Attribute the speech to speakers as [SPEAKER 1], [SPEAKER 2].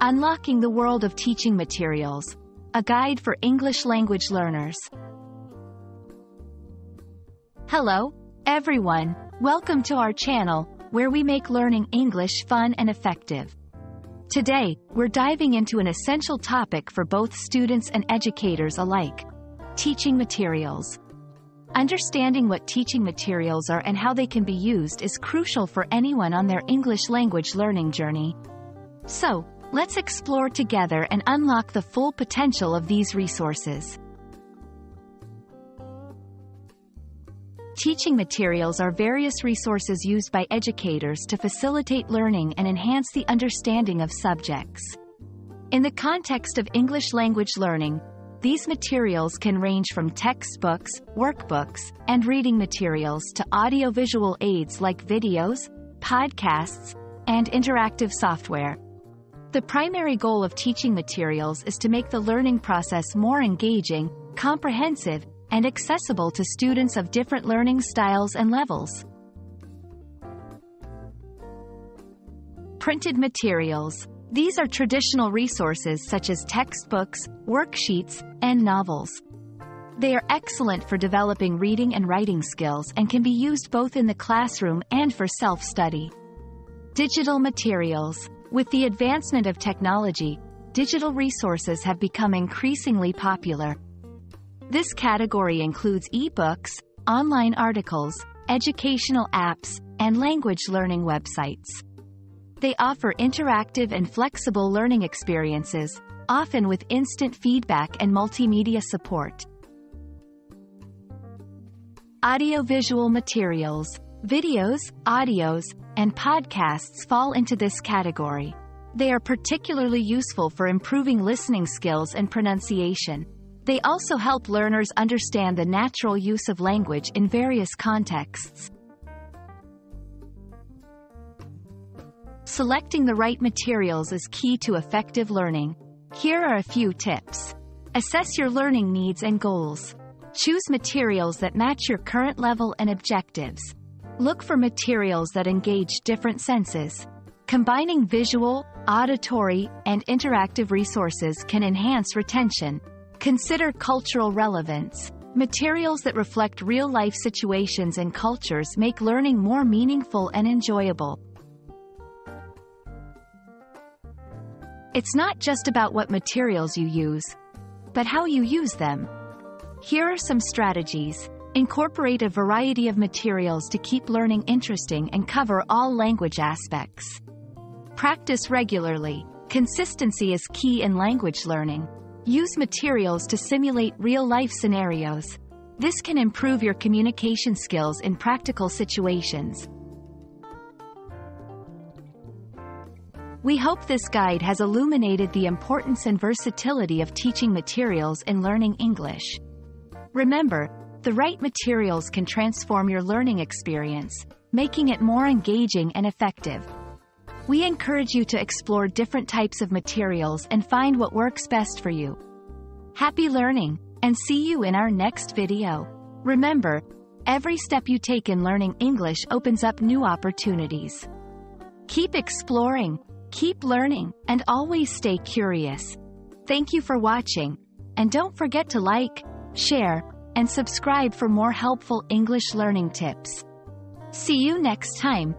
[SPEAKER 1] Unlocking the World of Teaching Materials, a guide for English language learners. Hello, everyone. Welcome to our channel, where we make learning English fun and effective. Today, we're diving into an essential topic for both students and educators alike. Teaching materials. Understanding what teaching materials are and how they can be used is crucial for anyone on their English language learning journey. So, let's explore together and unlock the full potential of these resources. Teaching materials are various resources used by educators to facilitate learning and enhance the understanding of subjects. In the context of English language learning, these materials can range from textbooks, workbooks, and reading materials to audiovisual aids like videos, podcasts, and interactive software. The primary goal of teaching materials is to make the learning process more engaging, comprehensive, and accessible to students of different learning styles and levels. Printed materials. These are traditional resources such as textbooks, worksheets, and novels. They are excellent for developing reading and writing skills and can be used both in the classroom and for self-study. Digital materials. With the advancement of technology, digital resources have become increasingly popular, this category includes ebooks, online articles, educational apps, and language learning websites. They offer interactive and flexible learning experiences, often with instant feedback and multimedia support. Audiovisual materials, videos, audios, and podcasts fall into this category. They are particularly useful for improving listening skills and pronunciation. They also help learners understand the natural use of language in various contexts. Selecting the right materials is key to effective learning. Here are a few tips. Assess your learning needs and goals. Choose materials that match your current level and objectives. Look for materials that engage different senses. Combining visual, auditory, and interactive resources can enhance retention, Consider cultural relevance. Materials that reflect real-life situations and cultures make learning more meaningful and enjoyable. It's not just about what materials you use, but how you use them. Here are some strategies. Incorporate a variety of materials to keep learning interesting and cover all language aspects. Practice regularly. Consistency is key in language learning. Use materials to simulate real-life scenarios. This can improve your communication skills in practical situations. We hope this guide has illuminated the importance and versatility of teaching materials in learning English. Remember, the right materials can transform your learning experience, making it more engaging and effective. We encourage you to explore different types of materials and find what works best for you. Happy learning, and see you in our next video. Remember, every step you take in learning English opens up new opportunities. Keep exploring, keep learning, and always stay curious. Thank you for watching, and don't forget to like, share, and subscribe for more helpful English learning tips. See you next time.